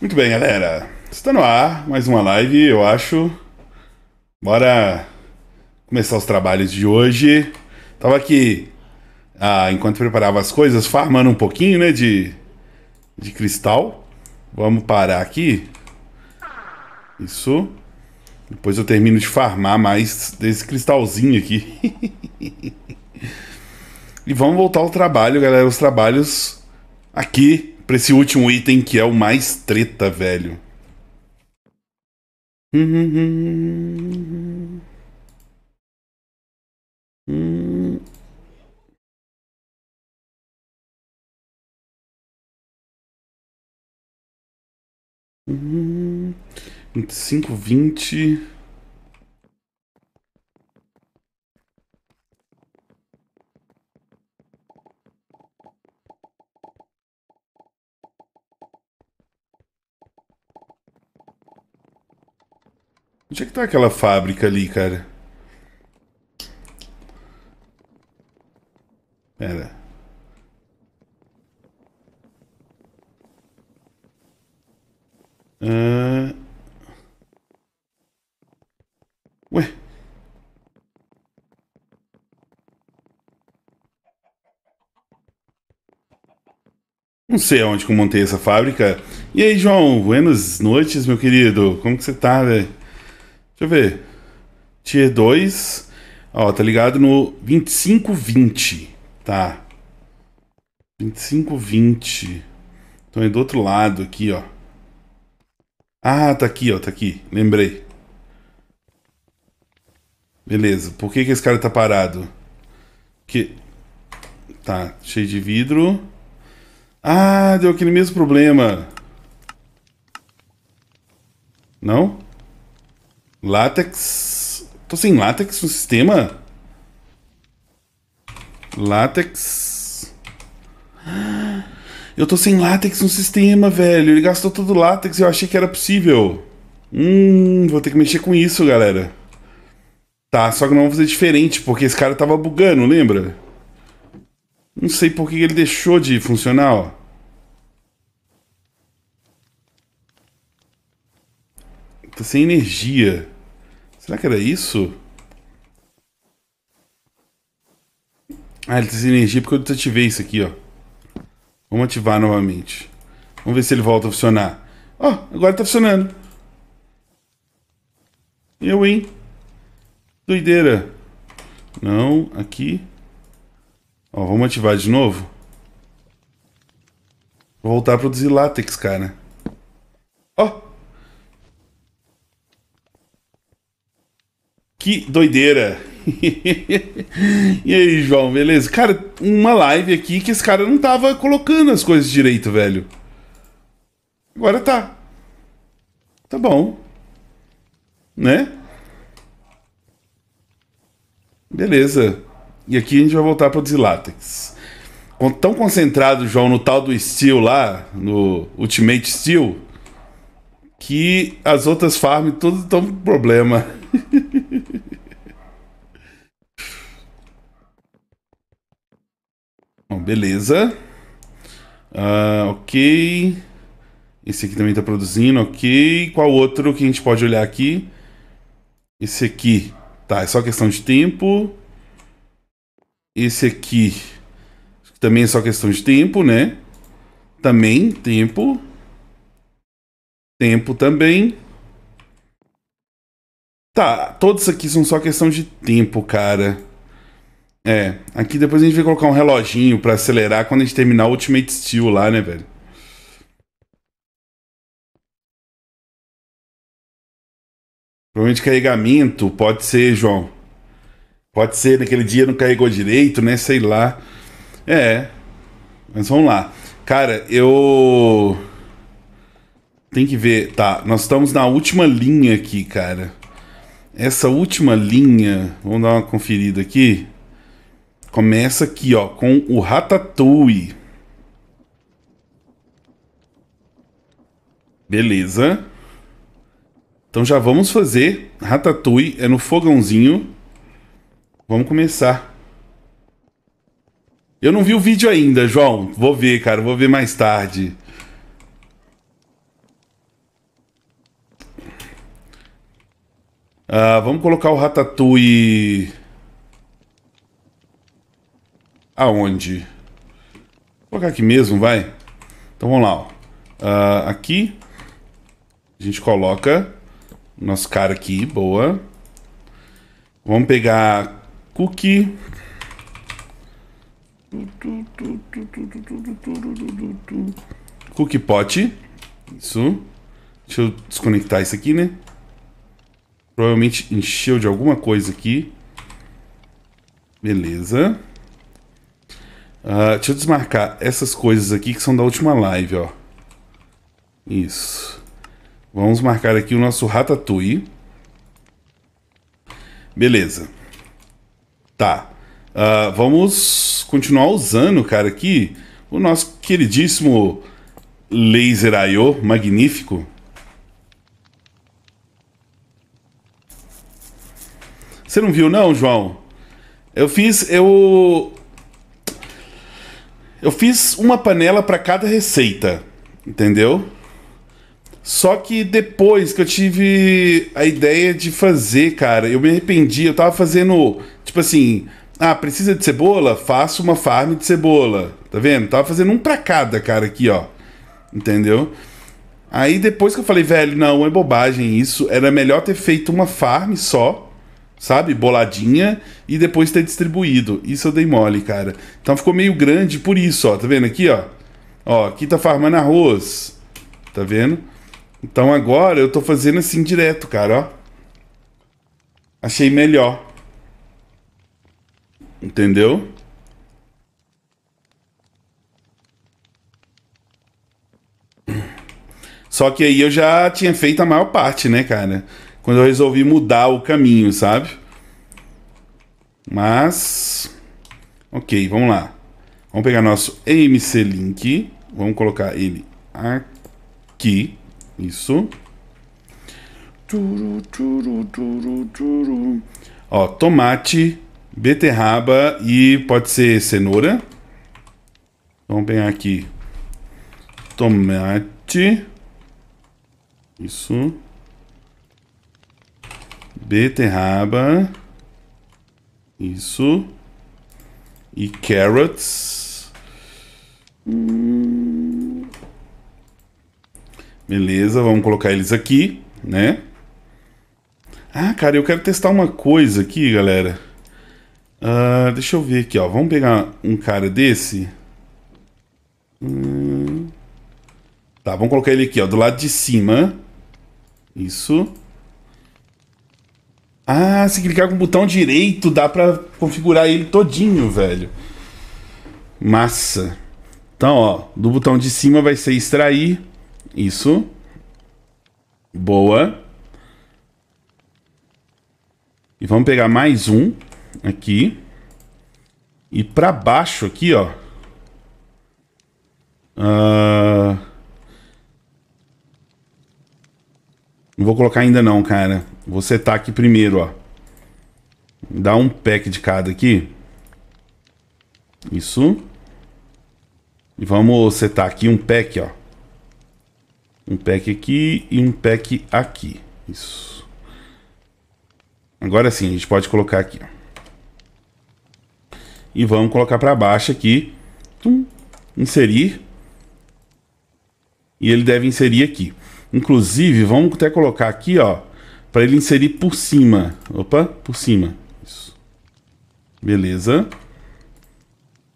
Muito bem, galera. Está no ar mais uma live, eu acho. Bora começar os trabalhos de hoje. Tava aqui, ah, enquanto preparava as coisas, farmando um pouquinho, né, de, de cristal. Vamos parar aqui. Isso. Depois eu termino de farmar mais desse cristalzinho aqui. e vamos voltar ao trabalho, galera. Os trabalhos aqui pra esse último item que é o mais treta, velho. Vinte e cinco, vinte. Onde é que tá aquela fábrica ali, cara? Pera. Ah... Ué? Não sei aonde que eu montei essa fábrica. E aí, João? Buenas noites, meu querido. Como que você tá, velho? Deixa eu ver. Tier 2. Ó, tá ligado no 2520. Tá. 2520. Então é do outro lado aqui, ó. Ah, tá aqui, ó. Tá aqui. Lembrei. Beleza. Por que, que esse cara tá parado? Que. Tá, cheio de vidro. Ah, deu aquele mesmo problema. Não? Látex. Tô sem látex no sistema? Látex. Eu tô sem látex no sistema, velho. Ele gastou todo o látex e eu achei que era possível. Hum, vou ter que mexer com isso, galera. Tá, só que não vou fazer diferente, porque esse cara tava bugando, lembra? Não sei por que ele deixou de funcionar, ó. Tô sem energia. Será que era isso? Ah, ele tá sem energia porque eu desativei isso aqui, ó. Vamos ativar novamente. Vamos ver se ele volta a funcionar. Ó, oh, agora tá funcionando. Eu, hein? Doideira. Não, aqui. Ó, vamos ativar de novo. Vou voltar a produzir látex, cara. Ó. Que doideira. e aí, João, beleza? Cara, uma live aqui que esse cara não tava colocando as coisas direito, velho. Agora tá. Tá bom. Né? Beleza. E aqui a gente vai voltar para produzir látex. Tão concentrado, João, no tal do Steel lá, no Ultimate Steel, que as outras farms todas estão com problema. Bom, beleza. Uh, ok. Esse aqui também está produzindo, ok. Qual outro que a gente pode olhar aqui? Esse aqui. Tá, é só questão de tempo. Esse aqui. Também é só questão de tempo, né? Também, tempo. Tempo também. Tá, todos aqui são só questão de tempo, cara. É, aqui depois a gente vai colocar um reloginho para acelerar quando a gente terminar o Ultimate Steel lá, né, velho? Provavelmente carregamento, pode ser, João. Pode ser, naquele dia não carregou direito, né? Sei lá. É. Mas vamos lá. Cara, eu. Tem que ver. Tá, nós estamos na última linha aqui, cara. Essa última linha. Vamos dar uma conferida aqui. Começa aqui, ó, com o Ratatouille. Beleza. Então já vamos fazer. Ratatouille é no fogãozinho. Vamos começar. Eu não vi o vídeo ainda, João. Vou ver, cara. Vou ver mais tarde. Ah, vamos colocar o Ratatouille... Aonde? Vou colocar aqui mesmo, vai. Então vamos lá. Uh, aqui. A gente coloca nosso cara aqui, boa. Vamos pegar cookie. Cookie pot. Isso. Deixa eu desconectar isso aqui, né? Provavelmente encheu de alguma coisa aqui. Beleza. Uh, deixa eu desmarcar essas coisas aqui que são da última live, ó. Isso. Vamos marcar aqui o nosso Ratatouille. Beleza. Tá. Uh, vamos continuar usando, cara, aqui o nosso queridíssimo Laser I.O. magnífico. Você não viu não, João? Eu fiz, eu eu fiz uma panela para cada receita, entendeu? Só que depois que eu tive a ideia de fazer, cara, eu me arrependi. Eu tava fazendo, tipo assim, ah, precisa de cebola? Faço uma farm de cebola. Tá vendo? Tava fazendo um pra cada, cara, aqui, ó. Entendeu? Aí depois que eu falei, velho, não, é bobagem isso. Era melhor ter feito uma farm só, sabe? Boladinha e depois ter distribuído. Isso eu dei mole, cara. Então ficou meio grande por isso, ó. Tá vendo aqui, ó? Ó, aqui tá farmando arroz. Tá vendo? Então agora eu tô fazendo assim direto, cara, ó. Achei melhor. Entendeu? Só que aí eu já tinha feito a maior parte, né, cara? Quando eu resolvi mudar o caminho, sabe? Mas. Ok, vamos lá. Vamos pegar nosso MC Link. Vamos colocar ele aqui. Isso. Ó, tomate beterraba e pode ser cenoura. Vamos pegar aqui tomate. Isso. Beterraba. Isso. E carrots. Hum. Beleza, vamos colocar eles aqui, né? Ah, cara, eu quero testar uma coisa aqui, galera. Uh, deixa eu ver aqui, ó. Vamos pegar um cara desse. Hum. Tá, vamos colocar ele aqui, ó, do lado de cima. Isso. Ah, se clicar com o botão direito, dá pra configurar ele todinho, velho. Massa. Então, ó, do botão de cima vai ser extrair. Isso. Boa. E vamos pegar mais um aqui. E para baixo aqui, ó. Uh... Não vou colocar ainda não, cara. Vou setar aqui primeiro, ó. Dá um pack de cada aqui. Isso. E vamos setar aqui um pack, ó. Um pack aqui e um pack aqui. Isso. Agora sim, a gente pode colocar aqui, e vamos colocar para baixo aqui, tum, inserir, e ele deve inserir aqui. Inclusive, vamos até colocar aqui, ó, para ele inserir por cima. Opa, por cima. Isso. Beleza.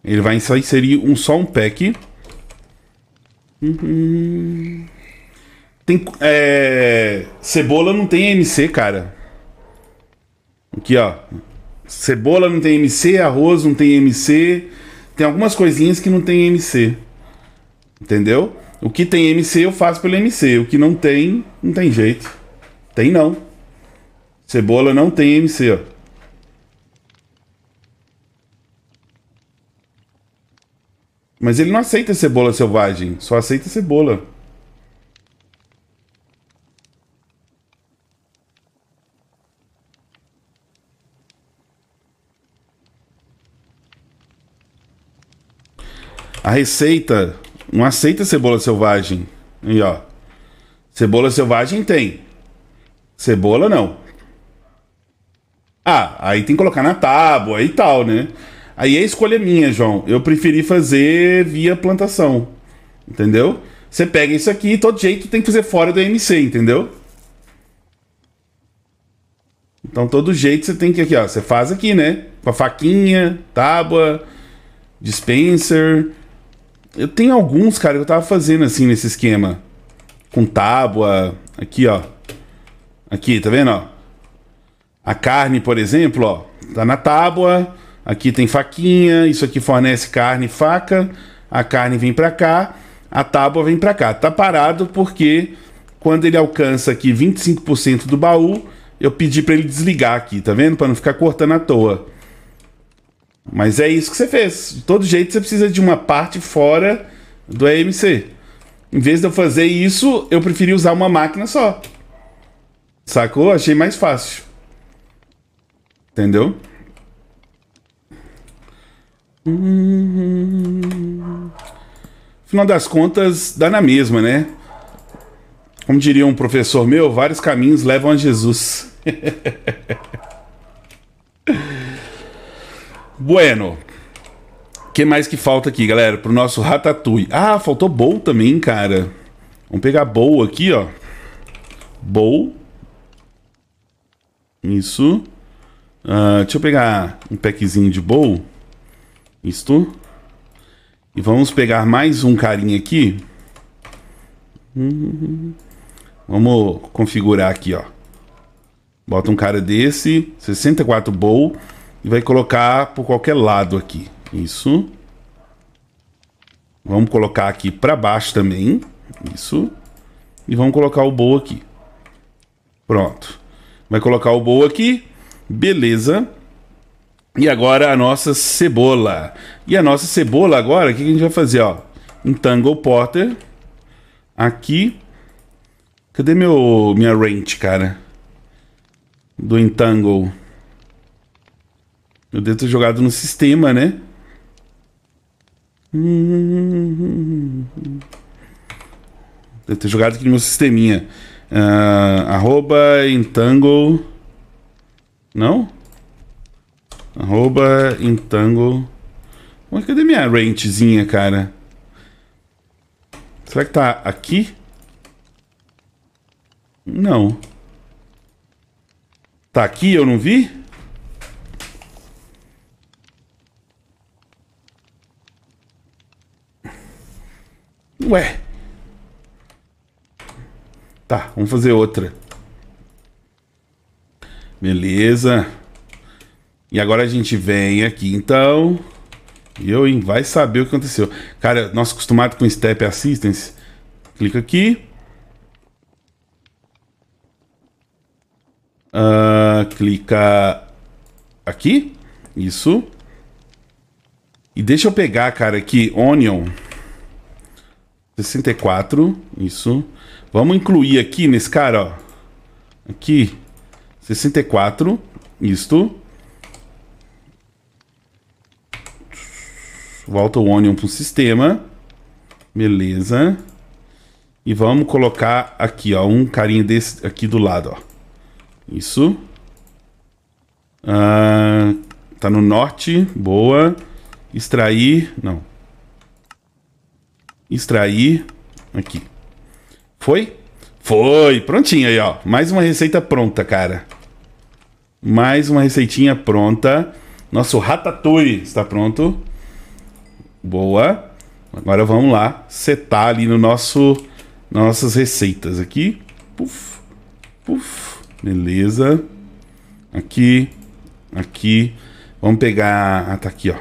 Ele vai inserir um só um pack. Uhum. Tem é, cebola não tem MC, cara. Aqui, ó. Cebola não tem MC, arroz não tem MC. Tem algumas coisinhas que não tem MC. Entendeu? O que tem MC eu faço pelo MC. O que não tem, não tem jeito. Tem não. Cebola não tem MC, ó. Mas ele não aceita cebola selvagem, só aceita cebola. A receita não aceita cebola selvagem. Aí, ó. Cebola selvagem tem. Cebola não. Ah, aí tem que colocar na tábua e tal, né? Aí é escolha minha, João. Eu preferi fazer via plantação. Entendeu? Você pega isso aqui e todo jeito tem que fazer fora do MC, entendeu? Então todo jeito você tem que aqui, ó, você faz aqui, né? Com a faquinha, tábua, dispenser. Eu tenho alguns, cara, que eu tava fazendo assim nesse esquema. Com tábua, aqui, ó. Aqui, tá vendo, ó? A carne, por exemplo, ó, tá na tábua. Aqui tem faquinha, isso aqui fornece carne e faca. A carne vem para cá, a tábua vem para cá. Tá parado porque quando ele alcança aqui 25% do baú, eu pedi para ele desligar aqui, tá vendo? Para não ficar cortando à toa. Mas é isso que você fez. De todo jeito você precisa de uma parte fora do AMC. Em vez de eu fazer isso, eu preferi usar uma máquina só. Sacou? Achei mais fácil. Entendeu? Hum... Final das contas, dá na mesma, né? Como diria um professor meu, vários caminhos levam a Jesus. bueno. O que mais que falta aqui, galera? Pro nosso ratatouille. Ah, faltou bowl também, cara. Vamos pegar bowl aqui, ó. Bowl. Isso. Uh, deixa eu pegar um packzinho de bowl. Isto. E vamos pegar mais um carinha aqui. Vamos configurar aqui, ó. Bota um cara desse, 64 bowl, e vai colocar por qualquer lado aqui. Isso. Vamos colocar aqui para baixo também. Isso. E vamos colocar o bowl aqui. Pronto. Vai colocar o bowl aqui. Beleza. E agora a nossa cebola. E a nossa cebola agora, o que a gente vai fazer? Ó, Entangle Porter. Aqui. Cadê meu minha range, cara? Do Entangle. Eu devo ter jogado no sistema, né? Deve ter jogado aqui no meu sisteminha. Uh, arroba Entangle. Não? Arroba Entangle. Cadê minha rangezinha, cara? Será que tá aqui? Não. Tá aqui, eu não vi? Ué. Tá, vamos fazer outra. Beleza. E agora a gente vem aqui, então. E eu, hein, vai saber o que aconteceu. Cara, nosso acostumado com Step Assistance. Clica aqui. Uh, clica aqui. Isso. E deixa eu pegar, cara, aqui, Onion. 64. Isso. Vamos incluir aqui nesse cara, ó. Aqui. 64. Isto. Volta o Onion para o sistema. Beleza. E vamos colocar aqui, ó, um carinha desse aqui do lado, ó. Isso. Ah, tá no norte, boa. Extrair, não. Extrair, aqui. Foi? Foi, prontinho aí, ó. Mais uma receita pronta, cara. Mais uma receitinha pronta. Nosso ratatouille está pronto. Boa. Agora vamos lá setar ali no nosso nossas receitas aqui. Puf, puf. Beleza. Aqui, aqui. Vamos pegar, ah, tá aqui, ó.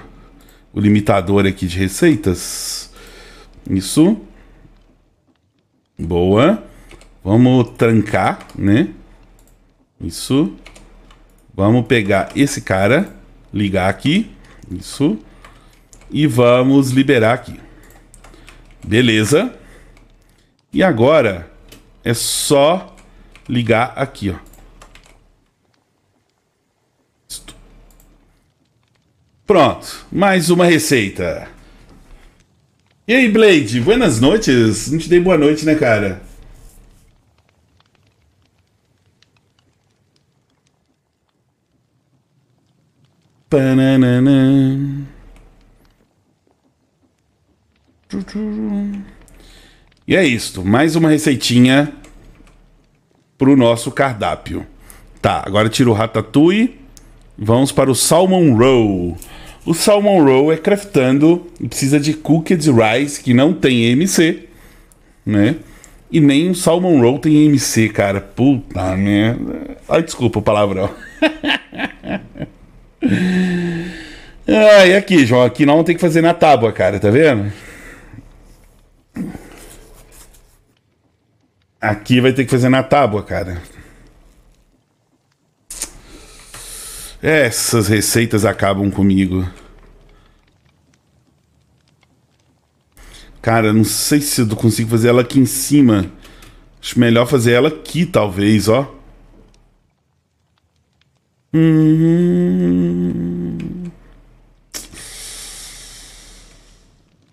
O limitador aqui de receitas. Isso. Boa. Vamos trancar, né? Isso. Vamos pegar esse cara, ligar aqui. Isso e vamos liberar aqui. Beleza. E agora é só ligar aqui, ó. Pronto, mais uma receita. E aí, Blade, buenas noites. Não te dei boa noite, né, cara? Pananana. E é isto. Mais uma receitinha pro nosso cardápio. Tá, agora tiro o ratatouille. Vamos para o salmon roll. O salmon roll é craftando e precisa de cooked rice que não tem MC, né? E nem o salmon roll tem MC, cara. Puta merda. Ai, desculpa o palavrão. ah, e aqui, João, aqui não tem que fazer na tábua, cara, tá vendo? Aqui vai ter que fazer na tábua, cara. Essas receitas acabam comigo. Cara, não sei se eu consigo fazer ela aqui em cima. Acho melhor fazer ela aqui, talvez, ó. Hum...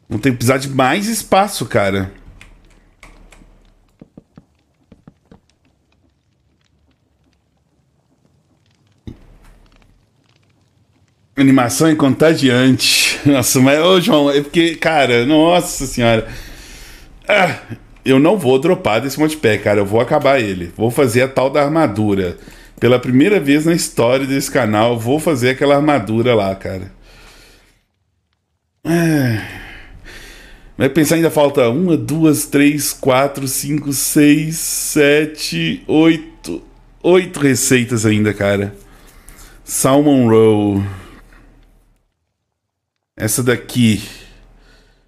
Vou ter que precisar de mais espaço, cara. Animação é contagiante. Nossa, mas, ô João, é porque, cara, nossa senhora. Ah, eu não vou dropar desse modpack, cara. Eu vou acabar ele. Vou fazer a tal da armadura. Pela primeira vez na história desse canal, vou fazer aquela armadura lá, cara. Ah. Vai pensar, ainda falta uma, duas, três, quatro, cinco, seis, sete, oito. Oito receitas ainda, cara. Salmon Roll. Essa daqui.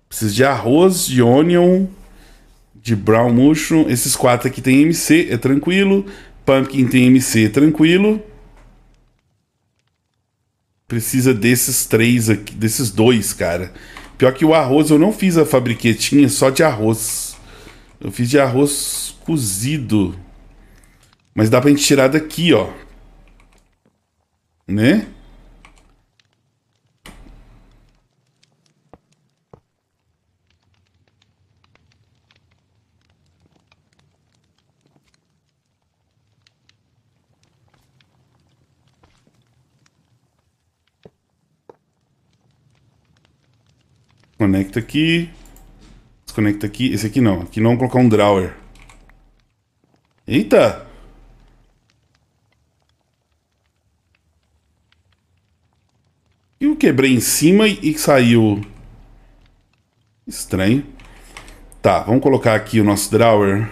Preciso de arroz, de onion, de brown mushroom. Esses quatro aqui tem MC, é tranquilo. Pumpkin tem MC, é tranquilo. Precisa desses três aqui, desses dois, cara. Pior que o arroz, eu não fiz a fabriquetinha só de arroz. Eu fiz de arroz cozido. Mas dá pra gente tirar daqui, ó. Né? Conecta aqui. Desconecta aqui. Esse aqui não. Aqui não vamos colocar um drawer. Eita! Eu quebrei em cima e saiu. Estranho. Tá, vamos colocar aqui o nosso drawer.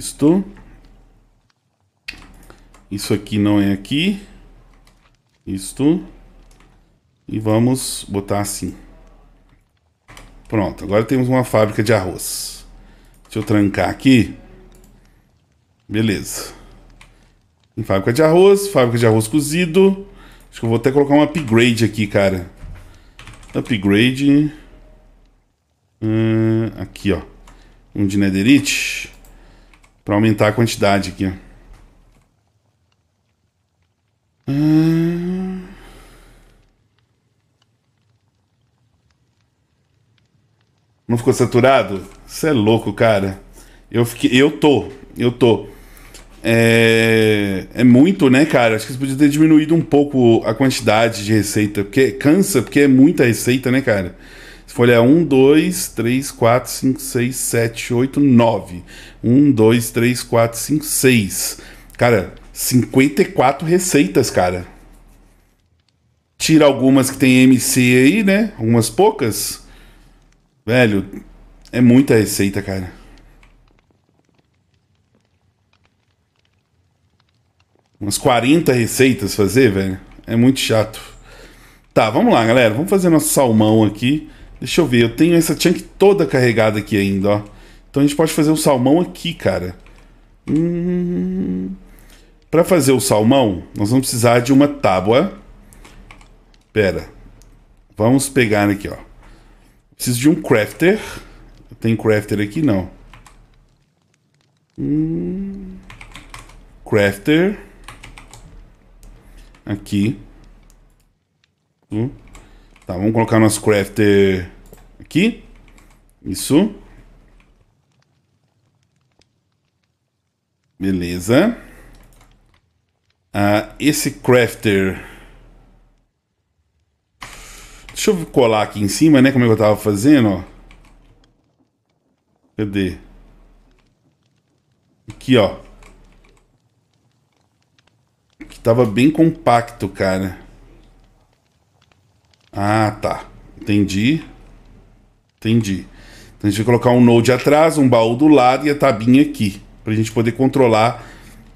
Isto. Isso aqui não é aqui. Isto. E vamos botar assim. Pronto, agora temos uma fábrica de arroz. Deixa eu trancar aqui. Beleza. Tem fábrica de arroz, fábrica de arroz cozido. Acho que eu vou até colocar um upgrade aqui, cara. Upgrade. Hum, aqui, ó. Um de netherite. Para aumentar a quantidade aqui. Hum... Não ficou saturado? Você é louco, cara. Eu fiquei, eu tô, eu tô. É, é muito, né, cara? Acho que você podia ter diminuído um pouco a quantidade de receita, porque cansa, porque é muita receita, né, cara? Olhar 1, 2, 3, 4, 5, 6, 7, 8, 9. 1, 2, 3, 4, 5, 6. Cara, 54 receitas, cara. Tira algumas que tem MC aí, né? Algumas poucas. Velho, é muita receita, cara. Umas 40 receitas fazer, velho. É muito chato. Tá, vamos lá, galera. Vamos fazer nosso salmão aqui. Deixa eu ver, eu tenho essa chunk toda carregada aqui ainda, ó. Então a gente pode fazer o salmão aqui, cara. Hum... Para fazer o salmão, nós vamos precisar de uma tábua. Pera. Vamos pegar aqui, ó. Preciso de um crafter. Tem crafter aqui? Não. Hum... Crafter. Aqui. Hum. Tá, vamos colocar nosso crafter aqui. Isso. Beleza. Ah, esse crafter... Deixa eu colar aqui em cima, né? Como é eu tava fazendo, ó. Cadê? Aqui, ó. Que tava bem compacto, cara. Ah, tá. Entendi. Entendi. Então a gente vai colocar um node atrás, um baú do lado e a tabinha aqui. Pra gente poder controlar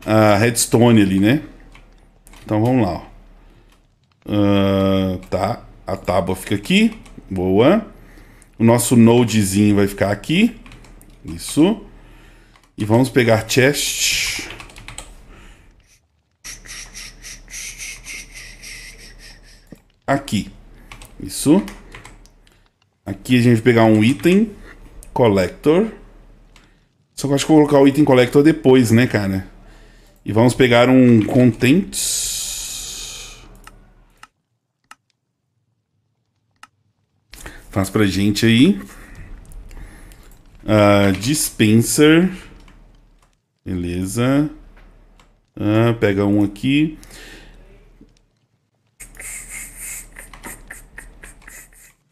a redstone ali, né? Então vamos lá. Uh, tá. A tábua fica aqui. Boa. O nosso nodezinho vai ficar aqui. Isso. E vamos pegar chest. Aqui. Isso. Aqui a gente vai pegar um item collector. Só que acho que vou colocar o item collector depois, né, cara? E vamos pegar um contents. Faz pra gente aí. Uh, dispenser. Beleza. Uh, pega um aqui.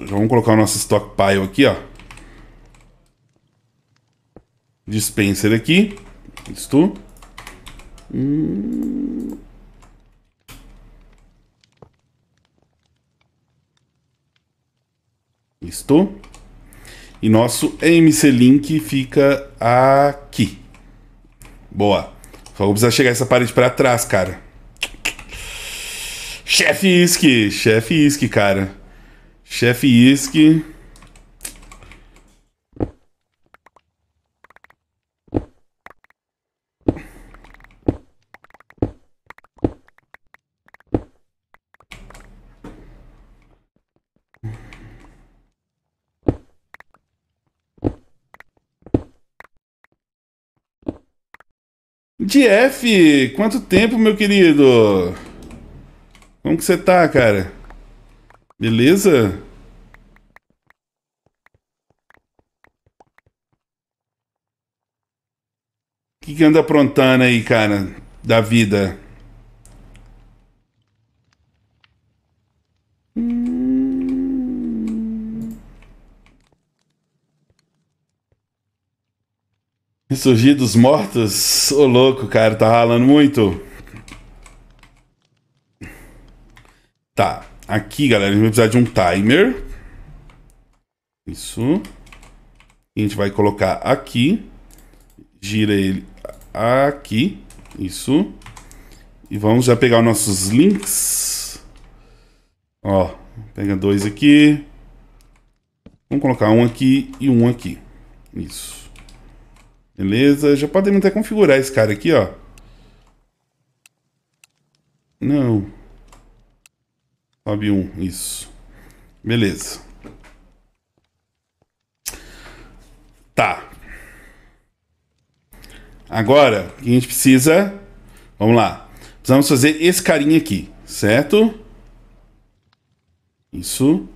Vamos colocar o nosso stockpile aqui, ó. Dispenser aqui. Isto. Hum. Isto. E nosso MC Link fica aqui. Boa. Só vou precisar chegar essa parede para trás, cara. Chefe Iski. Chefe Iski, cara. Chefe Iski. Jeff, quanto tempo, meu querido? Como que você tá, cara? Beleza? O que, que anda aprontando aí, cara, da vida? Ressurgir dos mortos? Ô louco, cara, tá ralando muito. Tá, aqui, galera, a gente vai precisar de um timer. Isso. a gente vai colocar aqui. Gira ele aqui. Isso. E vamos já pegar os nossos links. Ó, pega dois aqui. Vamos colocar um aqui e um aqui. Isso. Beleza, já podemos até configurar esse cara aqui, ó. Não. Sobe um, isso. Beleza. Tá. Agora, a gente precisa... Vamos lá. Precisamos fazer esse carinha aqui, certo? Isso.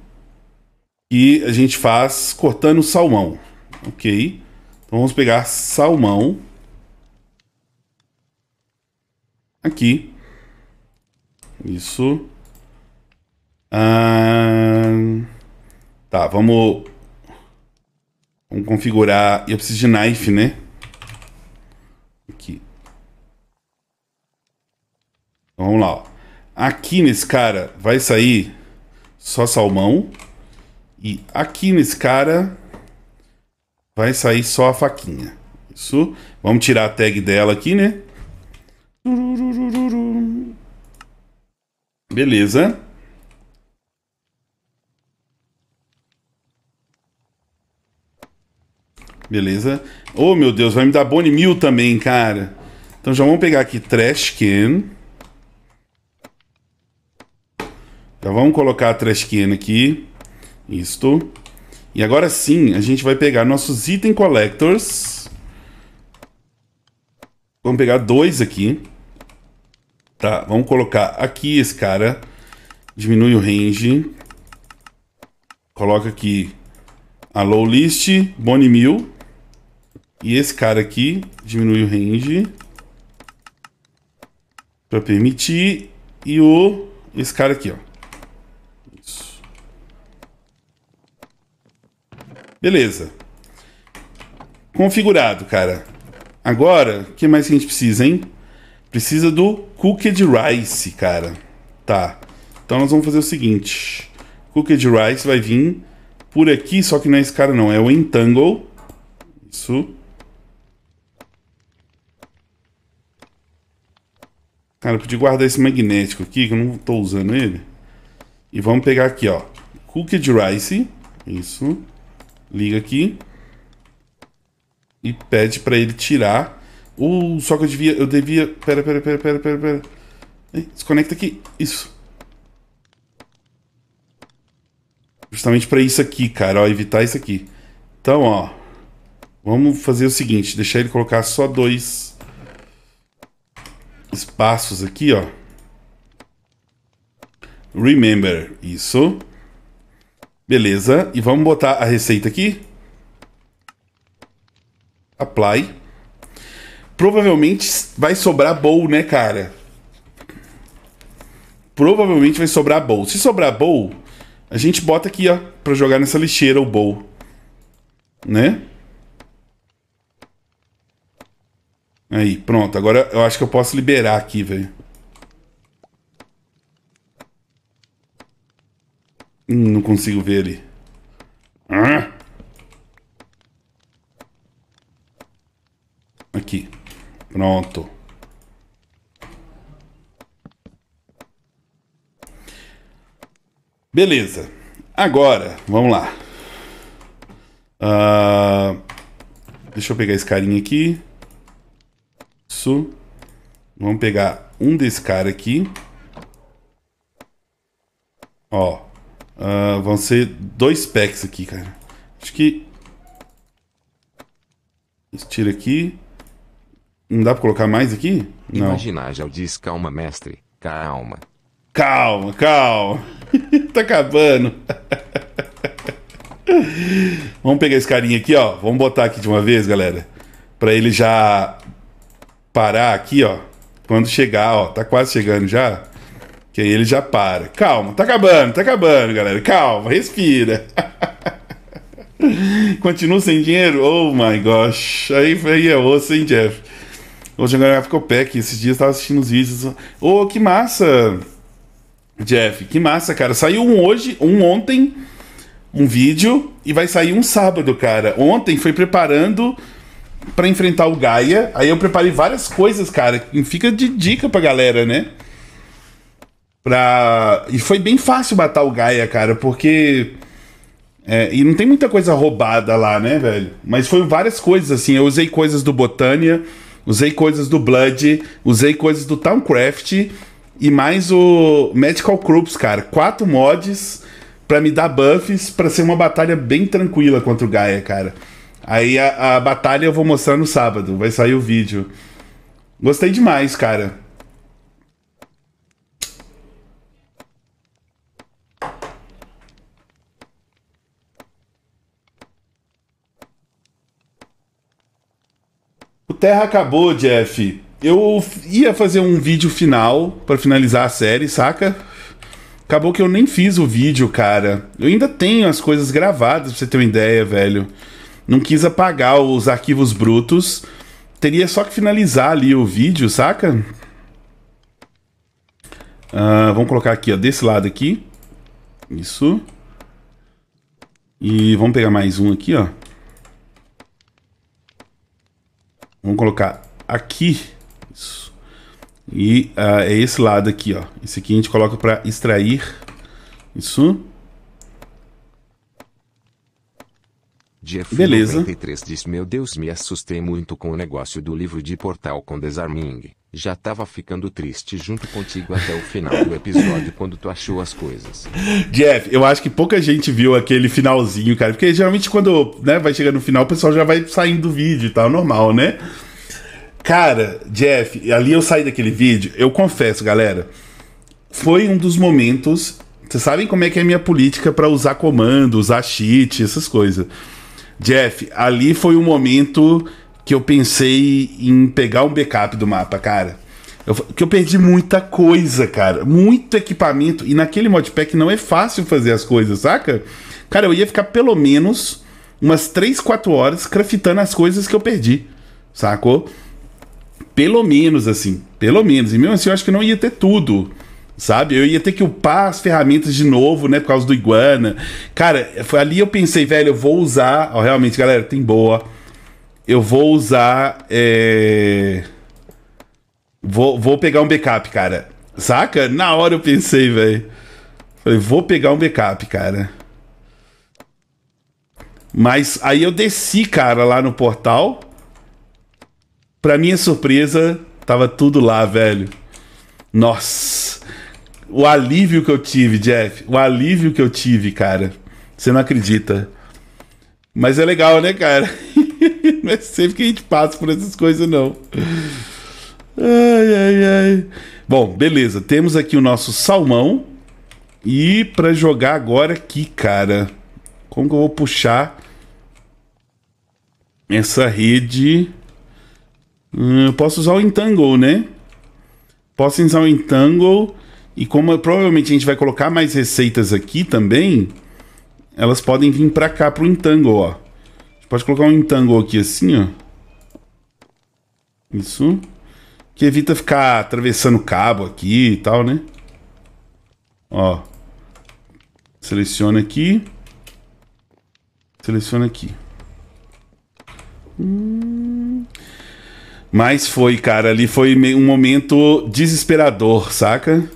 E a gente faz cortando salmão. Ok. Então vamos pegar salmão. Aqui. Isso. Ah, tá, vamos... Vamos configurar... Eu preciso de knife, né? Aqui. Então, vamos lá, ó. Aqui nesse cara vai sair só salmão. E aqui nesse cara vai sair só a faquinha. Isso. Vamos tirar a tag dela aqui, né? Beleza. Beleza. Oh, meu Deus, vai me dar bone mil também, cara. Então já vamos pegar aqui trash can. Já vamos colocar a trash can aqui. Isto. E agora sim, a gente vai pegar nossos item collectors. Vamos pegar dois aqui. Tá, vamos colocar aqui esse cara. Diminui o range. coloca aqui a low list, Bone Mill. E esse cara aqui diminui o range para permitir e o esse cara aqui, ó. Isso. Beleza. Configurado, cara. Agora, o que mais que a gente precisa, hein? Precisa do Cooked Rice, cara. Tá. Então nós vamos fazer o seguinte. Cooked Rice vai vir por aqui, só que não é esse cara não, é o Entangle. Isso. Cara, eu podia guardar esse magnético aqui, que eu não tô usando ele. E vamos pegar aqui, ó. Cooked Rice. Isso. Liga aqui. E pede pra ele tirar. Uh, só que eu devia... Eu devia... Pera, pera, pera, pera, pera, pera. Desconecta aqui. Isso. Justamente para isso aqui, cara, ó, evitar isso aqui. Então, ó, vamos fazer o seguinte, deixar ele colocar só dois espaços aqui, ó. Remember, isso. Beleza, e vamos botar a receita aqui. Apply. Provavelmente vai sobrar bowl, né, cara? Provavelmente vai sobrar bowl. Se sobrar bowl, a gente bota aqui, ó, pra jogar nessa lixeira o bowl. Né? Aí, pronto. Agora eu acho que eu posso liberar aqui, velho. Hum, não consigo ver ele. Ah! Aqui. Pronto. Beleza. Agora, vamos lá. Uh, deixa eu pegar esse carinha aqui. Isso. Vamos pegar um desse cara aqui. Ó. Uh, vão ser dois packs aqui, cara. Acho que... Tira aqui. Não dá pra colocar mais aqui? Não. Imagina, já diz calma, mestre. Calma. Calma, calma. tá acabando. Vamos pegar esse carinha aqui, ó. Vamos botar aqui de uma vez, galera. Pra ele já parar aqui, ó. Quando chegar, ó. Tá quase chegando já. Que aí ele já para. Calma, tá acabando, tá acabando, galera. Calma, respira. Continua sem dinheiro? Oh my gosh. Aí, aí é osso, hein, Jeff? Vou jogar Graphical Pack. Esses dias eu tava assistindo os vídeos. Oh, que massa! Jeff, que massa, cara. Saiu um hoje, um ontem, um vídeo, e vai sair um sábado, cara. Ontem foi preparando para enfrentar o Gaia. Aí eu preparei várias coisas, cara. Fica de dica pra galera, né? Pra... E foi bem fácil matar o Gaia, cara, porque. É, e não tem muita coisa roubada lá, né, velho? Mas foi várias coisas, assim. Eu usei coisas do Botânia, usei coisas do Blood, usei coisas do Towncraft e mais o Medical Corps, cara. Quatro mods para me dar buffs para ser uma batalha bem tranquila contra o Gaia, cara. Aí a, a, batalha eu vou mostrar no sábado, vai sair o vídeo. Gostei demais, cara. O Terra acabou, Jeff. Eu ia fazer um vídeo final para finalizar a série, saca? Acabou que eu nem fiz o vídeo, cara. Eu ainda tenho as coisas gravadas, pra você ter uma ideia, velho. Não quis apagar os arquivos brutos. Teria só que finalizar ali o vídeo, saca? Uh, vamos colocar aqui, ó, desse lado aqui. Isso. E vamos pegar mais um aqui, ó. Vamos colocar aqui isso. E uh, é esse lado aqui, ó. Esse aqui a gente coloca para extrair. Isso. Jeff Beleza. 93 diz: Meu Deus, me assustei muito com o negócio do livro de portal com desarming. Já tava ficando triste junto contigo até o final do episódio quando tu achou as coisas. Jeff, eu acho que pouca gente viu aquele finalzinho, cara. Porque geralmente quando né, vai chegar no final, o pessoal já vai saindo do vídeo e tal, normal, né? Cara, Jeff, ali eu saí daquele vídeo, eu confesso, galera, foi um dos momentos Vocês sabem como é que é a minha política para usar comando, usar cheat, essas coisas. Jeff, ali foi um momento que eu pensei em pegar um backup do mapa, cara. Eu, que eu perdi muita coisa, cara. Muito equipamento. E naquele modpack não é fácil fazer as coisas, saca? Cara, eu ia ficar pelo menos umas 3, 4 horas craftando as coisas que eu perdi. Sacou? Pelo menos, assim. Pelo menos. E mesmo assim, eu acho que não ia ter tudo. Sabe? Eu ia ter que upar as ferramentas de novo, né? Por causa do Iguana. Cara, foi ali eu pensei, velho, eu vou usar. Realmente, galera, tem boa. Eu vou usar. É... Vou, vou pegar um backup, cara. Saca? Na hora eu pensei, velho. Falei, vou pegar um backup, cara. Mas aí eu desci, cara, lá no portal. Pra minha surpresa, tava tudo lá, velho. Nossa. O alívio que eu tive, Jeff. O alívio que eu tive, cara. Você não acredita. Mas é legal, né, cara? não é sempre que a gente passa por essas coisas, não. Ai, ai, ai. Bom, beleza. Temos aqui o nosso salmão. E para jogar agora aqui, cara. Como que eu vou puxar essa rede? Hum, eu posso usar o Entangle, né? Posso usar o Entangle. E como provavelmente a gente vai colocar mais receitas aqui também, elas podem vir para cá pro Entangle, ó. A gente pode colocar um Entangle aqui assim, ó. Isso. Que evita ficar atravessando cabo aqui e tal, né? Ó. Seleciona aqui. Seleciona aqui. Hum. Mas foi, cara, ali foi um momento desesperador, saca?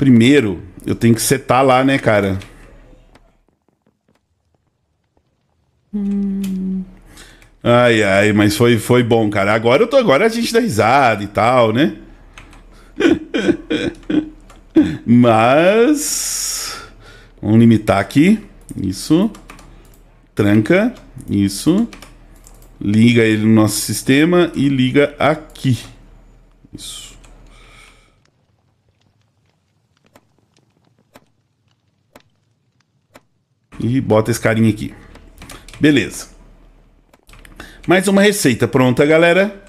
Primeiro, eu tenho que setar lá, né, cara? Hum. Ai, ai, mas foi, foi bom, cara. Agora eu tô, agora a gente dá risada e tal, né? mas vamos limitar aqui. Isso. Tranca. Isso. Liga ele no nosso sistema e liga aqui. Isso. E bota esse carinha aqui. Beleza. Mais uma receita pronta, galera.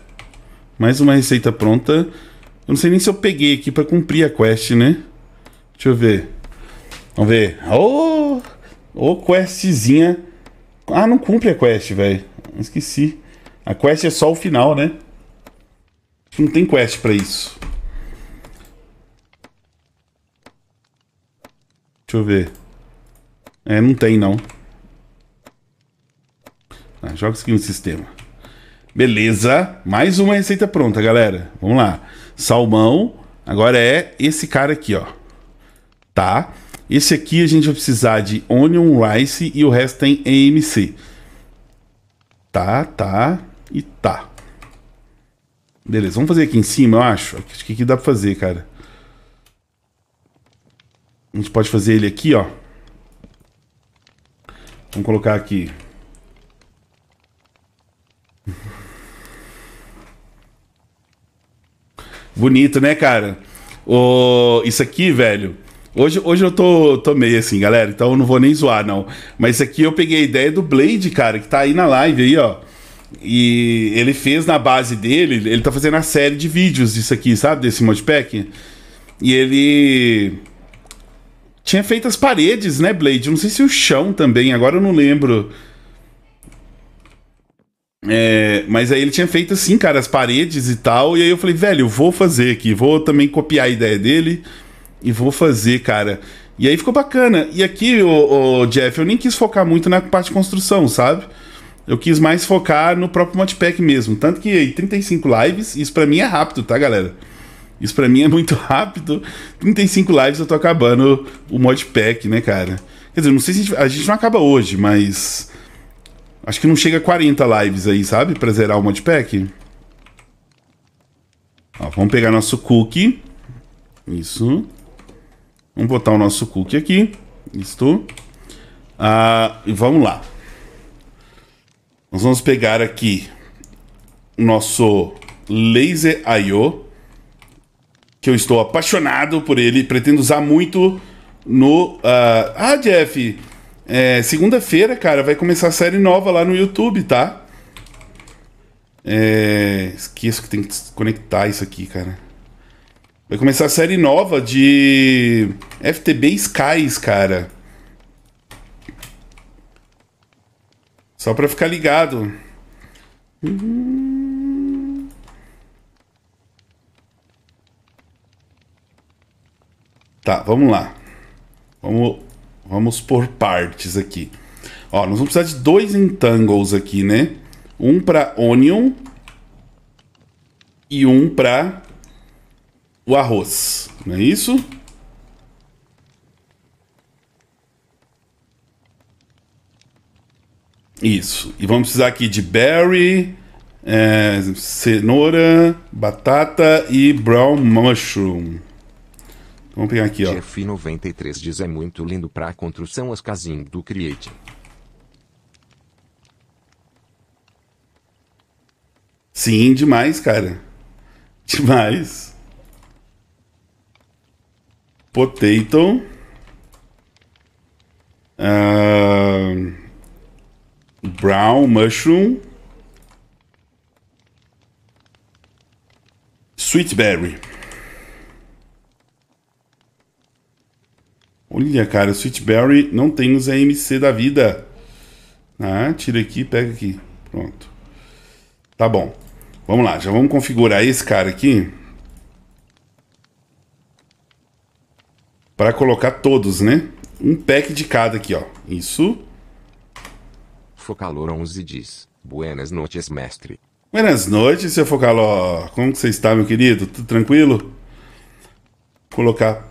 Mais uma receita pronta. Eu não sei nem se eu peguei aqui para cumprir a quest, né? Deixa eu ver. Vamos ver. Ô, oh, oh, questzinha. Ah, não cumpre a quest, velho. Esqueci. A quest é só o final, né? Não tem quest para isso. Deixa eu ver. É, não tem não. Ah, joga isso aqui no sistema. Beleza. Mais uma receita pronta, galera. Vamos lá. Salmão. Agora é esse cara aqui, ó. Tá? Esse aqui a gente vai precisar de onion rice e o resto tem AMC. Tá, tá e tá. Beleza, vamos fazer aqui em cima, eu acho. Acho que aqui dá pra fazer, cara. A gente pode fazer ele aqui, ó. Vamos colocar aqui. Bonito, né, cara? O... Isso aqui, velho. Hoje, hoje eu tô, tô meio assim, galera, então eu não vou nem zoar, não. Mas isso aqui eu peguei a ideia do Blade, cara, que tá aí na live aí, ó. E ele fez na base dele, ele tá fazendo a série de vídeos disso aqui, sabe? Desse modpack. E ele tinha feito as paredes, né, Blade? Não sei se o chão também, agora eu não lembro. É, mas aí ele tinha feito assim, cara, as paredes e tal. E aí eu falei, velho, eu vou fazer aqui, vou também copiar a ideia dele e vou fazer, cara. E aí ficou bacana. E aqui, o, Jeff, eu nem quis focar muito na parte de construção, sabe? Eu quis mais focar no próprio modpack mesmo. Tanto que aí, 35 lives, isso para mim é rápido, tá, galera? Isso para mim é muito rápido. 35 lives eu tô acabando o modpack, né, cara? Quer dizer, não sei se a gente, a gente não acaba hoje, mas Acho que não chega a 40 lives aí, sabe? Pra zerar o modpack. Ó, vamos pegar nosso cookie. Isso. Vamos botar o nosso cookie aqui. Isto. Ah, e vamos lá. Nós vamos pegar aqui nosso Laser I.O., que eu estou apaixonado por ele, pretendo usar muito no. Uh... Ah, Jeff, é, segunda-feira, cara, vai começar a série nova lá no YouTube, tá? É, esqueço que tem que conectar isso aqui, cara. Vai começar a série nova de FTB Skies, cara. Só pra ficar ligado. Tá, vamos lá. Vamos Vamos por partes aqui. Ó, nós vamos precisar de dois entangles aqui, né? Um para onion e um para o arroz. Não é isso? Isso. E vamos precisar aqui de berry, é, cenoura, batata e brown mushroom. Vamos pegar aqui, ó. Jeff93 diz é muito lindo pra construção as casinhas do Create. Sim, demais, cara. Demais. Potato. Uh, brown mushroom. Sweet berry. Olha, cara, Sweetberry não tem nos AMC da vida. Ah, tira aqui, pega aqui. Pronto. Tá bom. Vamos lá, já vamos configurar esse cara aqui. Para colocar todos, né? Um pack de cada aqui, ó. Isso. Focalor 11 diz. Buenas noites, mestre. Buenas noites, seu Focalor. Como que você está, meu querido? Tudo tranquilo? Colocar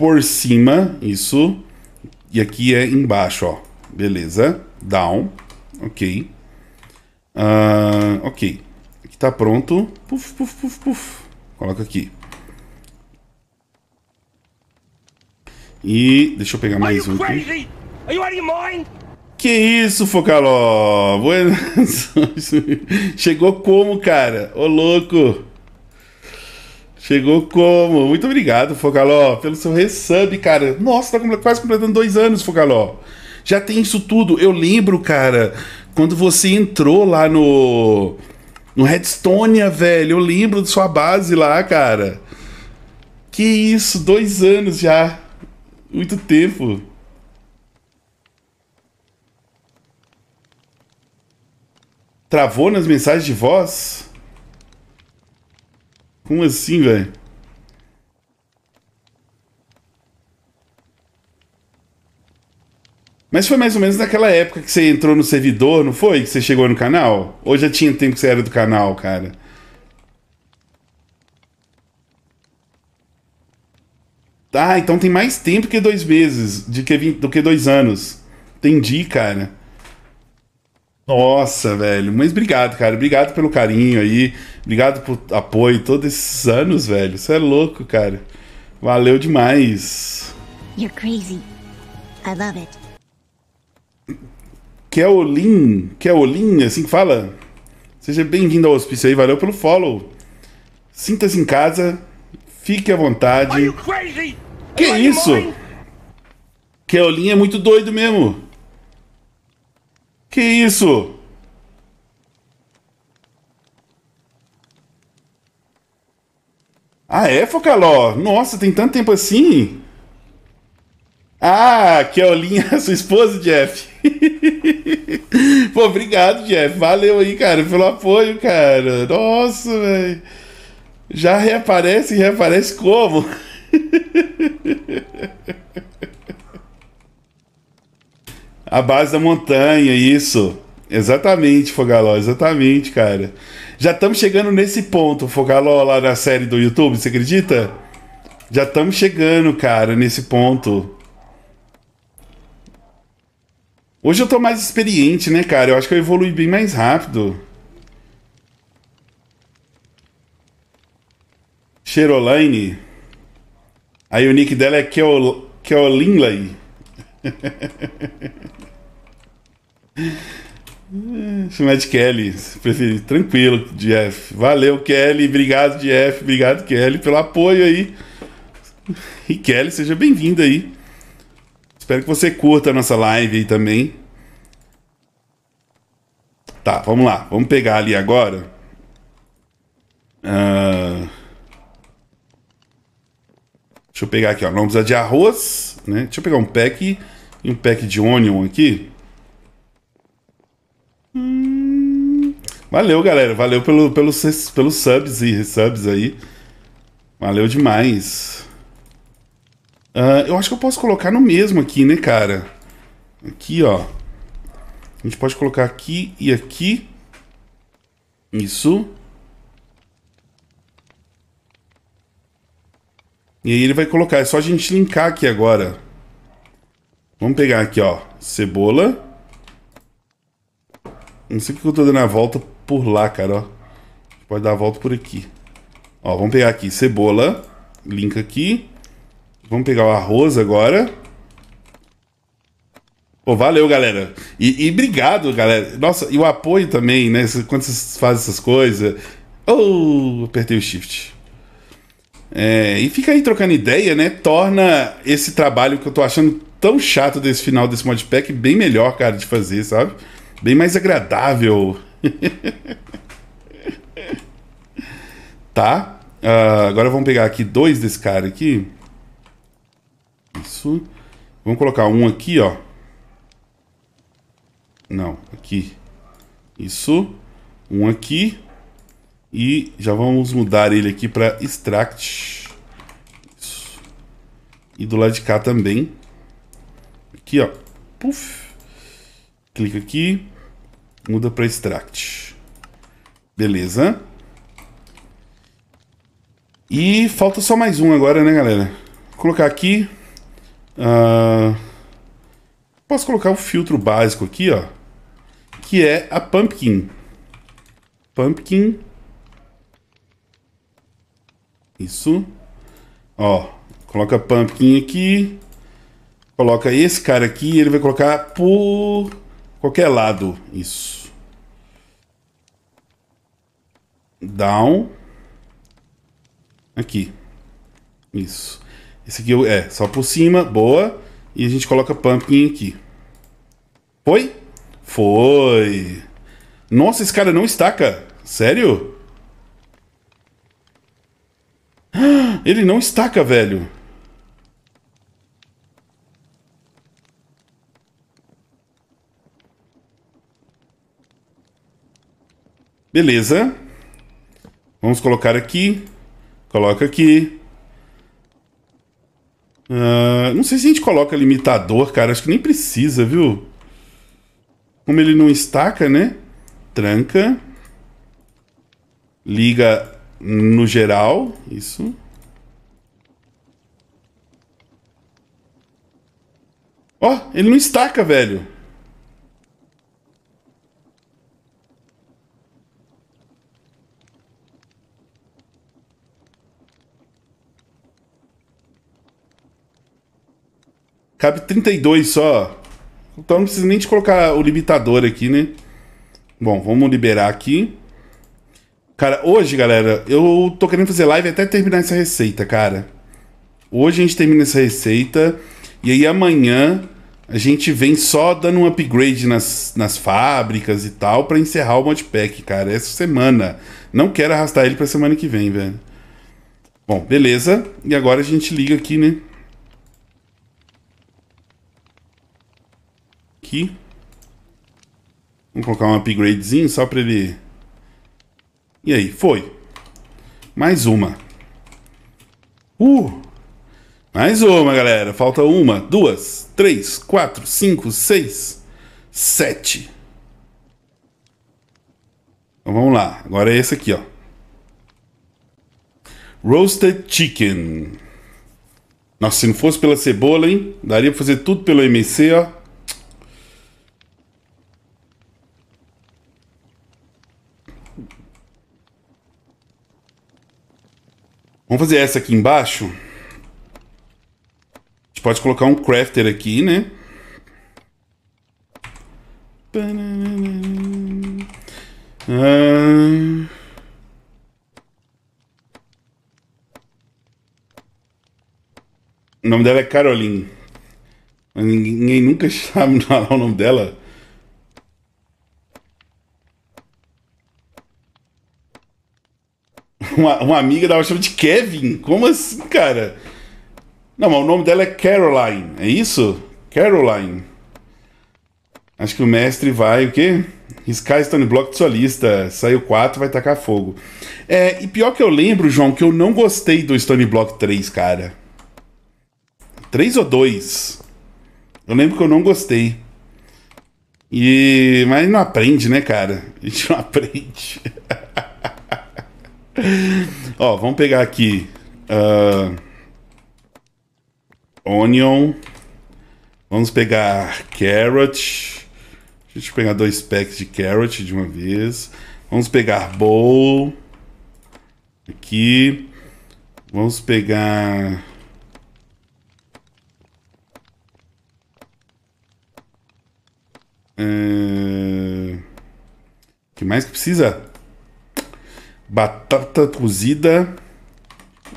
por cima, isso. E aqui é embaixo, ó. Beleza. Down. Ok. Uh, ok. Aqui tá pronto. Puf, puf, puf, puf. Coloca aqui. E deixa eu pegar mais um aqui. Que isso, Focaló? Buenas. Chegou como, cara? Ô, louco. Chegou como? Muito obrigado, Fogaló, pelo seu resub, cara. Nossa, tá quase completando dois anos, Fogaló. Já tem isso tudo. Eu lembro, cara, quando você entrou lá no. No Redstonia, velho. Eu lembro de sua base lá, cara. Que isso, dois anos já. Muito tempo. Travou nas mensagens de voz? Como assim, velho? Mas foi mais ou menos naquela época que você entrou no servidor, não foi? Que você chegou no canal? Ou já tinha tempo que você era do canal, cara? Ah, então tem mais tempo que dois meses, de que 20, do que dois anos. Entendi, cara. Nossa, velho. Mas obrigado, cara. Obrigado pelo carinho aí. Obrigado por apoio todos esses anos, velho. Você é louco, cara. Valeu demais. You're crazy. I love it. Keolin, Keolin, assim que fala? Seja bem-vindo ao hospício aí, valeu pelo follow. Sinta-se em casa, fique à vontade. Que isso? Keolin é muito doido mesmo. Que isso? Ah, é, Focaló? Nossa, tem tanto tempo assim? Ah, que é sua esposa, Jeff. Pô, obrigado, Jeff. Valeu aí, cara, pelo apoio, cara. Nossa, velho. Já reaparece reaparece como? A base da montanha, isso. Exatamente, Fogaló, exatamente, cara. Já estamos chegando nesse ponto, Fogaló, lá na série do YouTube, você acredita? Já estamos chegando, cara, nesse ponto. Hoje eu tô mais experiente, né, cara? Eu acho que eu evolui bem mais rápido. Cheroline. Aí o nick dela é Keolinley. Chamar de Kelly, se preferir. Tranquilo, Jeff. Valeu, Kelly. Obrigado, Jeff. Obrigado, Kelly, pelo apoio aí. E Kelly, seja bem-vindo aí. Espero que você curta a nossa live aí também. Tá, vamos lá. Vamos pegar ali agora. Uh... Deixa eu pegar aqui, ó. Vamos precisar de arroz, né? Deixa eu pegar um pack e um pack de onion aqui. Valeu, galera. Valeu pelo, pelos, pelos subs e resubs aí. Valeu demais. Uh, eu acho que eu posso colocar no mesmo aqui, né, cara? Aqui, ó. A gente pode colocar aqui e aqui. Isso. E aí ele vai colocar. É só a gente linkar aqui agora. Vamos pegar aqui, ó. Cebola. Não sei porque eu tô dando a volta por lá, cara, ó. Pode dar a volta por aqui. Ó, vamos pegar aqui cebola. Linka aqui. Vamos pegar o arroz agora. Pô, valeu, galera. E, e, obrigado, galera. Nossa, e o apoio também, né? Quando vocês fazem essas coisas. Oh, apertei o shift. É, e fica aí trocando ideia, né? Torna esse trabalho que eu tô achando tão chato desse final desse modpack bem melhor, cara, de fazer, sabe? Bem mais agradável. tá? Uh, agora vamos pegar aqui dois desse cara aqui. Isso. Vamos colocar um aqui, ó. Não, aqui. Isso. Um aqui. E já vamos mudar ele aqui para extract. Isso. E do lado de cá também. Aqui, ó. Puf. Clica aqui. Muda para extract. Beleza. E falta só mais um agora, né, galera? Vou colocar aqui. Uh... Posso colocar o filtro básico aqui, ó que é a Pumpkin. Pumpkin. Isso. Ó, coloca Pumpkin aqui. Coloca esse cara aqui, ele vai colocar por qualquer lado. Isso. Down. Aqui. Isso. Esse aqui é só por cima, boa. E a gente coloca Pumpkin aqui. Foi? Foi. Nossa, esse cara não estaca. Sério? Ele não estaca, velho. Beleza. Vamos colocar aqui. Coloca aqui. Uh, não sei se a gente coloca limitador, cara. Acho que nem precisa, viu? Como ele não estaca, né? Tranca. Liga no geral. Isso. Ó, oh, ele não estaca, velho. Cabe 32 só. Então não precisa nem de colocar o limitador aqui, né? Bom, vamos liberar aqui. Cara, hoje, galera, eu tô querendo fazer live até terminar essa receita, cara. Hoje a gente termina essa receita. E aí amanhã a gente vem só dando um upgrade nas, nas fábricas e tal para encerrar o modpack, cara. Essa semana. Não quero arrastar ele pra semana que vem, velho. Bom, beleza. E agora a gente liga aqui, né? Aqui. Vamos colocar um upgradezinho só para ele... E aí, foi. Mais uma. Uh! Mais uma, galera. Falta uma, duas, três, quatro, cinco, seis, sete. Então vamos lá. Agora é esse aqui, ó. Roasted Chicken. Nossa, se não fosse pela cebola, hein? Daria pra fazer tudo pelo MC, ó. Vamos fazer essa aqui embaixo. A gente pode colocar um crafter aqui, né? Ah, O nome dela é Caroline. Mas ninguém, nunca sabe falar o nome dela. Uma, uma amiga dava chama de Kevin. Como assim, cara? Não, mas o nome dela é Caroline. É isso? Caroline. Acho que o mestre vai o quê? Riscar Stone Block de sua lista. Saiu 4, vai tacar fogo. É, e pior que eu lembro, João, que eu não gostei do Stone Block 3, cara. 3 ou 2? Eu lembro que eu não gostei. E. Mas não aprende, né, cara? A gente não aprende. Ó, vamos pegar aqui. Uh, onion. Vamos pegar carrot. Deixa eu pegar dois packs de carrot de uma vez. Vamos pegar bowl. Aqui. Vamos pegar. O que mais que precisa? Batata cozida.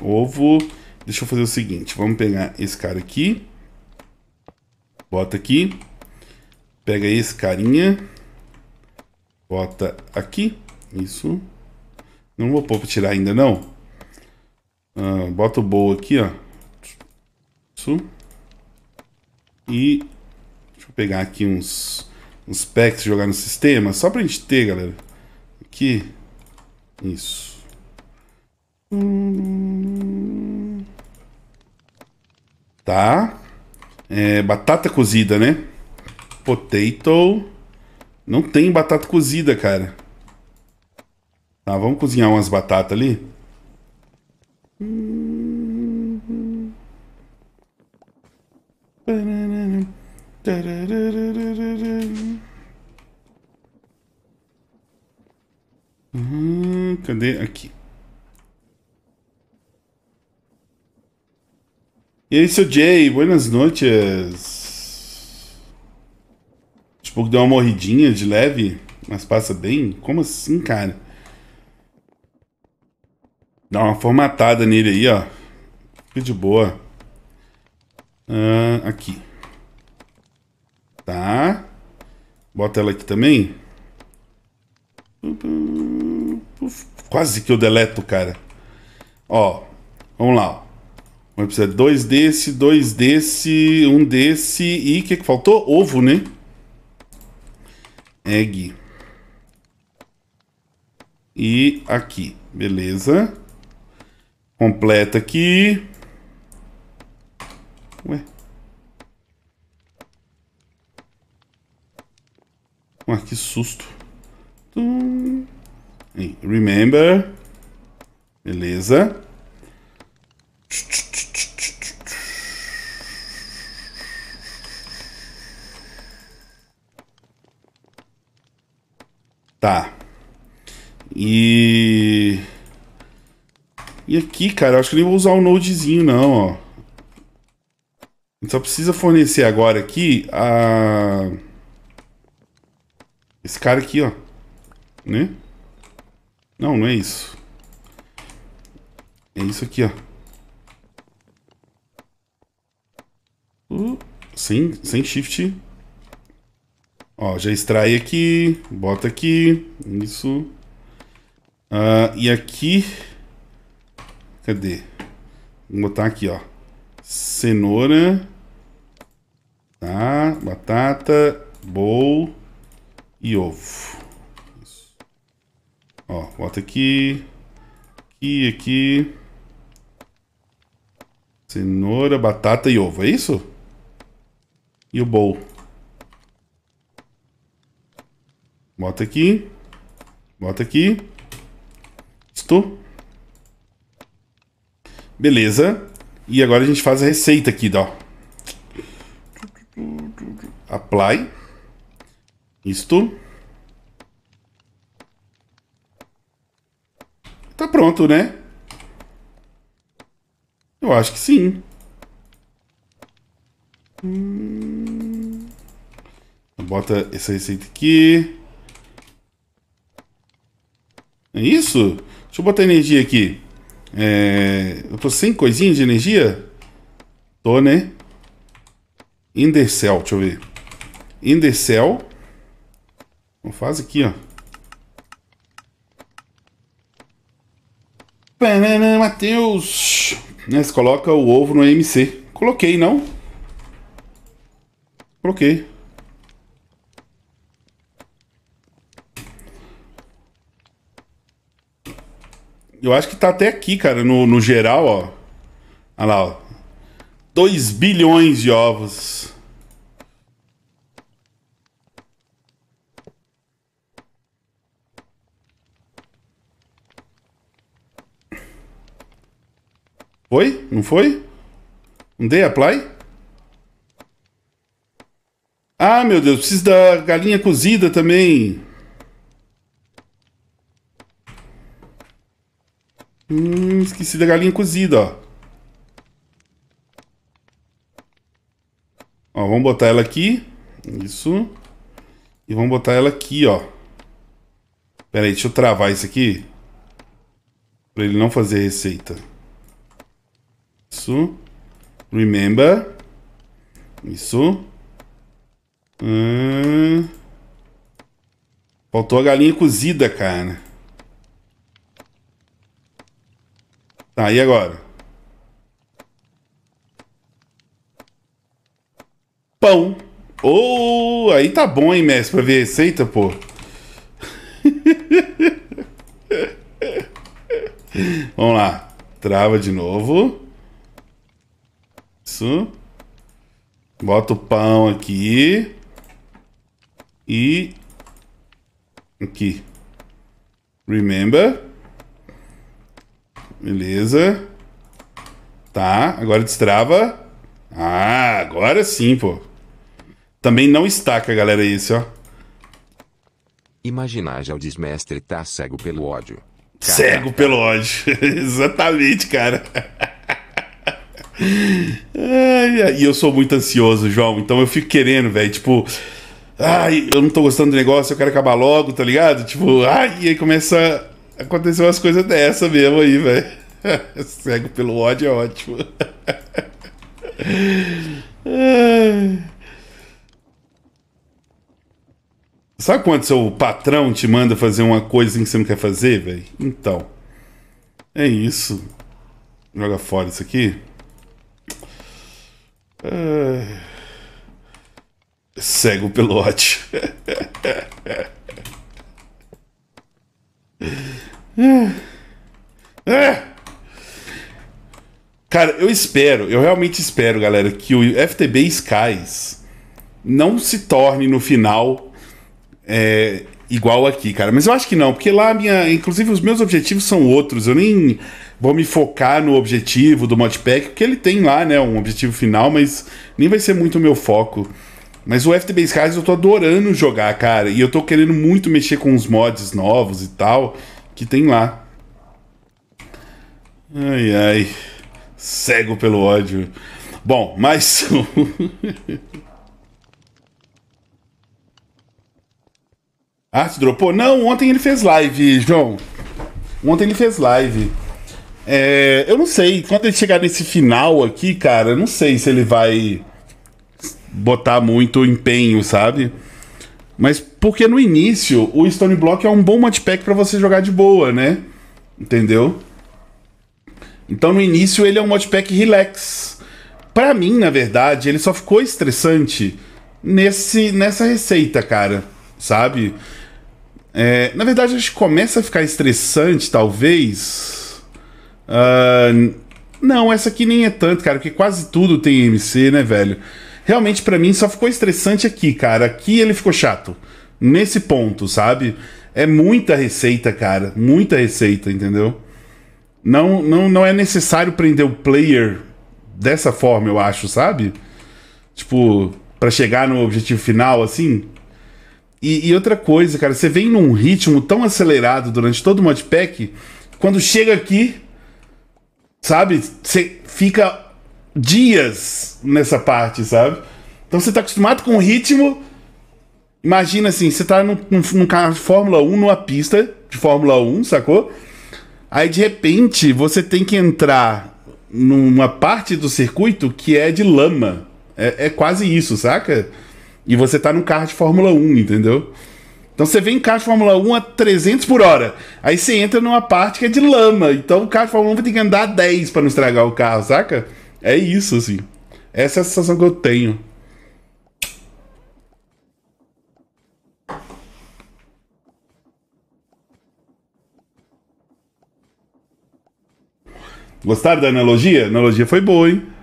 Ovo. Deixa eu fazer o seguinte. Vamos pegar esse cara aqui. Bota aqui. Pega esse carinha. Bota aqui. Isso. Não vou pôr pra tirar ainda, não. Ah, bota o bowl aqui, ó. Isso. E... Deixa eu pegar aqui uns uns packs jogar no sistema, só pra gente ter, galera. Aqui. Isso. Tá. É, batata cozida, né? Potato. Não tem batata cozida, cara. Tá, vamos cozinhar umas batatas ali. Hum, cadê? Aqui. E aí, seu Jay, buenas noites. Tipo, deu uma morridinha de leve, mas passa bem? Como assim, cara? Dá uma formatada nele aí, ó. Fica de boa. Uh, aqui. Tá. Bota ela aqui também. Quase que eu deleto, cara. Ó, vamos lá. Vamos precisar de dois desse, dois desse, um desse e o que, que faltou? Ovo, né? Egg. E aqui, beleza. Completa aqui. Ué. Ah, que susto. Remember. Beleza. Tá. E... E aqui, cara, acho que nem vou usar o nodezinho, não, ó. A gente só precisa fornecer agora aqui a... Esse cara aqui, ó. Né? Não, não é isso. É isso aqui, ó. Uh, sem, sem shift. Ó, já extrai aqui. Bota aqui. Isso. Uh, e aqui... Cadê? Vou botar aqui, ó. Cenoura. Tá. Batata. Bowl e ovo. Ó, bota aqui, aqui, aqui. Cenoura, batata e ovo, é isso? E o bowl. Bota aqui. Bota aqui. Estou. Beleza. E agora a gente faz a receita aqui, ó. Apply. Isto. Tá pronto, né? Eu acho que sim. Hum... Bota essa receita aqui. É isso? Deixa eu botar energia aqui. É... Eu tô sem coisinha de energia? Tô, né? In the cell, deixa eu ver. In the cell. Faz aqui, ó. Matheus. Né, você coloca o ovo no MC. Coloquei, não? Coloquei. Eu acho que tá até aqui, cara, no, no geral, ó. Olha lá, ó. 2 bilhões de ovos. Foi? Não foi? Não dei apply? Ah, meu Deus, preciso da galinha cozida também. Hum, esqueci da galinha cozida, ó. Ó, vamos botar ela aqui. Isso. E vamos botar ela aqui, ó. Pera aí, deixa eu travar isso aqui. Pra ele não fazer receita. Isso. Remember. Isso. Hum. Faltou a galinha cozida, cara. Tá, e agora? Pão. Oh, aí tá bom, hein, mestre, pra ver receita, pô. Vamos lá. Trava de novo. Isso. Bota o pão aqui. E. Aqui. Remember. Beleza. Tá, agora destrava. Ah, agora sim, pô. Também não estaca, galera, isso, ó. Imaginar já o desmestre tá cego pelo ódio. Cego pelo ódio. Exatamente, cara. E eu sou muito ansioso, João. Então eu fico querendo, velho. Tipo, ai, eu não tô gostando do negócio, eu quero acabar logo, tá ligado? Tipo, ai, e aí começa Aconteceu umas coisas dessa mesmo aí, velho. Cego pelo ódio é ótimo. Sabe quando seu patrão te manda fazer uma coisa que você não quer fazer, velho? Então. É isso. Joga fora isso aqui. Cego pelo ódio. Cara, eu espero, eu realmente espero, galera, que o FTB Skies não se torne no final é, igual aqui, cara. Mas eu acho que não, porque lá minha, inclusive os meus objetivos são outros. Eu nem vou me focar no objetivo do modpack, porque ele tem lá, né, um objetivo final, mas nem vai ser muito o meu foco. Mas o FTB Skies eu tô adorando jogar, cara, e eu tô querendo muito mexer com os mods novos e tal que tem lá. Ai, ai. Cego pelo ódio. Bom, mas. ah, se dropou? Não, ontem ele fez live, João. Ontem ele fez live. É, eu não sei, quando ele chegar nesse final aqui, cara, eu não sei se ele vai botar muito empenho, sabe? Mas porque no início o Stone Block é um bom modpack para você jogar de boa, né? Entendeu? Então no início ele é um modpack relax. Para mim, na verdade, ele só ficou estressante nesse nessa receita, cara, sabe? É, na verdade, acho que começa a ficar estressante, talvez. Uh, não, essa aqui nem é tanto, cara, porque quase tudo tem MC, né, velho? realmente para mim só ficou estressante aqui, cara. Aqui ele ficou chato. Nesse ponto, sabe? É muita receita, cara. Muita receita, entendeu? Não, não, não é necessário prender o player dessa forma, eu acho, sabe? Tipo, para chegar no objetivo final, assim. E, e, outra coisa, cara, você vem num ritmo tão acelerado durante todo o modpack, quando chega aqui, sabe? Você fica dias nessa parte, sabe? Então você tá acostumado com o ritmo. Imagina assim, você tá num, carro de Fórmula 1 numa pista, de Fórmula 1, sacou? Aí de repente você tem que entrar numa parte do circuito que é de lama. É, é quase isso, saca? E você tá num carro de Fórmula 1, entendeu? Então você vem em carro de Fórmula 1 a 300 por hora. Aí você entra numa parte que é de lama. Então o carro de Fórmula 1 vai ter que andar a 10 para não estragar o carro, saca? É isso, assim. Essa é a sensação que eu tenho. Gostaram da analogia? A analogia foi boa, hein?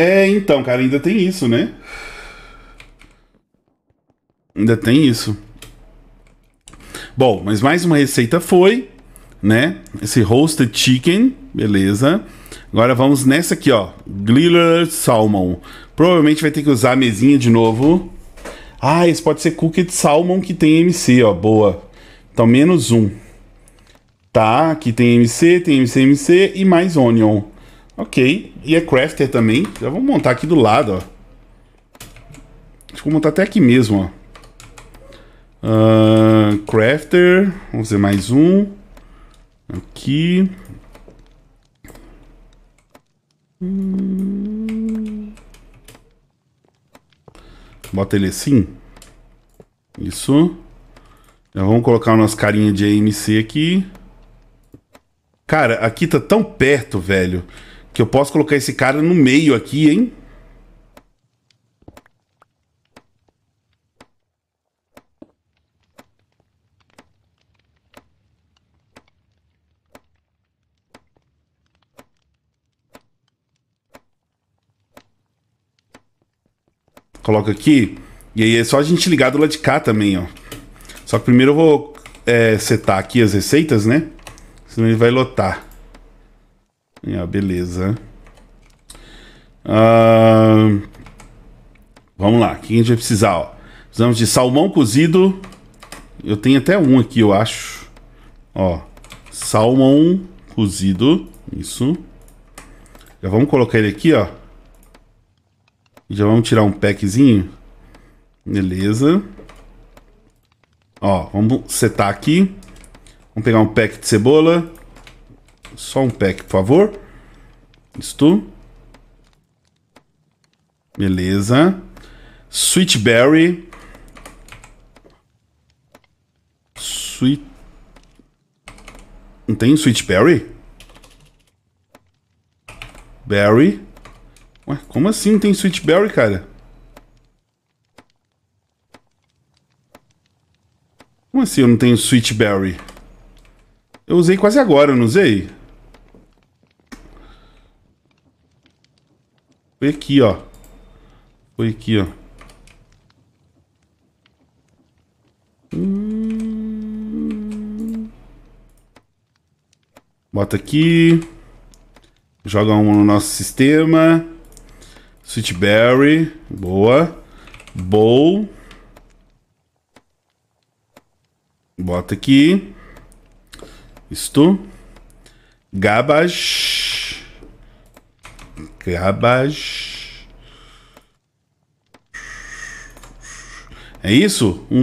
É, então, cara, ainda tem isso, né? Ainda tem isso. Bom, mas mais uma receita foi, né? Esse roasted chicken, beleza. Agora vamos nessa aqui, ó. Griller salmon. Provavelmente vai ter que usar a mesinha de novo. Ah, esse pode ser cooked salmon que tem MC, ó. Boa. Então, menos um. Tá, aqui tem MC, tem MC, MC e mais onion. Ok. E é crafter também. Já vamos montar aqui do lado, ó. Acho que vou montar até aqui mesmo, ó. Uh, crafter. Vamos fazer mais um. Aqui. Bota ele assim. Isso. Já vamos colocar o nosso carinha de AMC aqui. Cara, aqui tá tão perto, velho, que eu posso colocar esse cara no meio aqui, hein? Coloca aqui. E aí é só a gente ligar do lado de cá também, ó. Só que primeiro eu vou é, setar aqui as receitas, né? Senão ele vai lotar. Beleza. Uh, vamos lá. O que a gente vai precisar, ó? Precisamos de salmão cozido. Eu tenho até um aqui, eu acho. Ó. Salmão cozido. Isso. Já vamos colocar ele aqui, ó. Já vamos tirar um packzinho. Beleza. Ó, vamos setar aqui. Vamos pegar um pack de cebola. Só um pack, por favor. Isto. Beleza. Sweet berry. Sweet... Não tem sweet berry? Ué, como assim tem Sweet Berry, cara? Como assim eu não tenho Sweet Berry? Eu usei quase agora, não usei? Foi aqui, ó. Foi aqui, ó. Hum... Bota aqui. Joga um no nosso sistema. Sweetberry, boa. Bowl. Bota aqui. Isto. Gabage. Gabage. É isso? Um